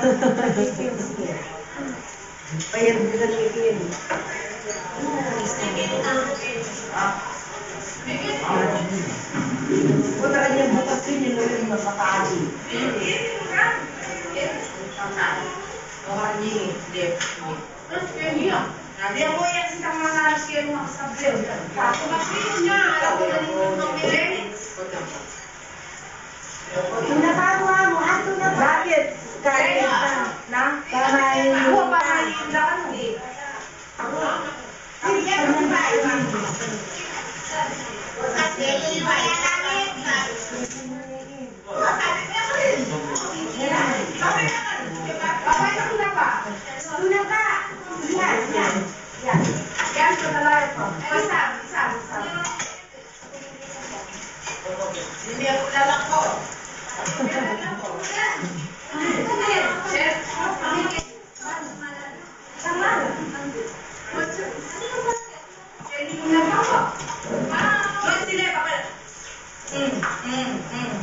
Bayad nila ni Ian. Huwag na kanyang bukas din yung ulit na makaali. Makakali. Terus kayak dia, nanti aku yang sedang mengalami yang maksa beliau. Aku maksudnya, aku dari memilih. Tunatawa mo, ah, tunatawa. Bakit? Kaya Mm, mm, mm,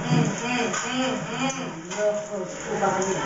mm, mm, mm. Loco, tu familia.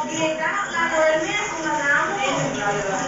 Obviedad, la es